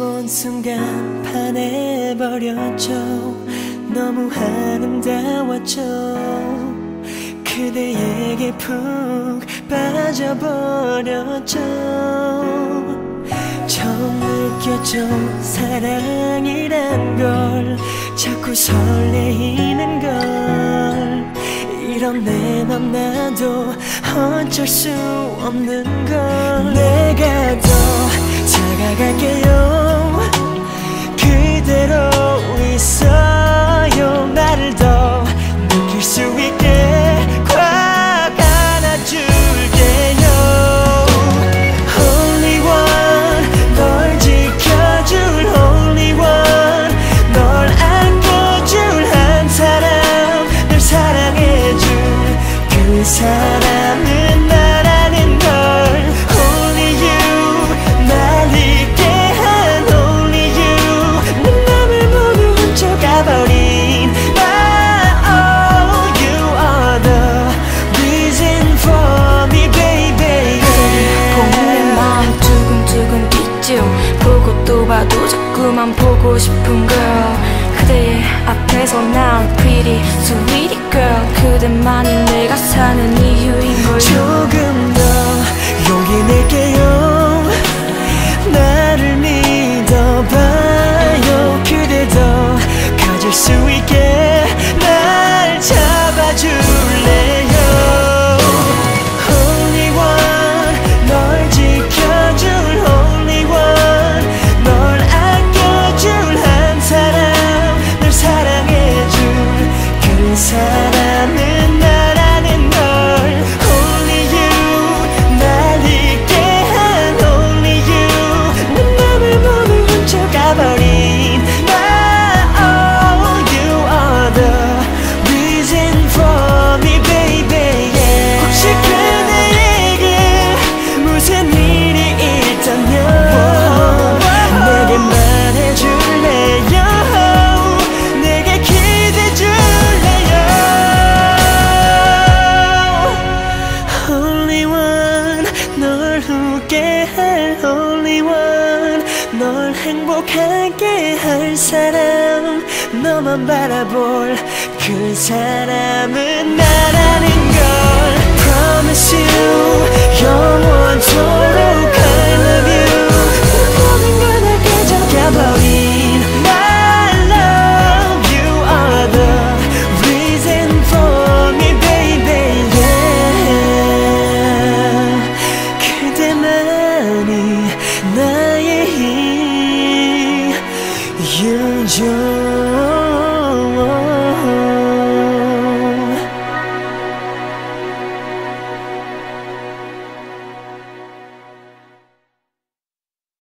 본 순간 반해버렸죠. 너무 아름다웠죠 그대에게 푹 빠져버렸죠. 처음 느꼈죠. 사랑이란 걸. 자꾸 설레이는 걸. 이런 내 맘 나도 어쩔 수 없는 걸. 내가 더 보고 또 봐도 자꾸만 보고 싶은 girl. 그대의 앞에서 난 pretty sweetie girl. 그대만이 said. anyone 널 행복하게 할 사람 너만 바라볼 그 사람은 나라는 걸. Promise you 영원 厌倦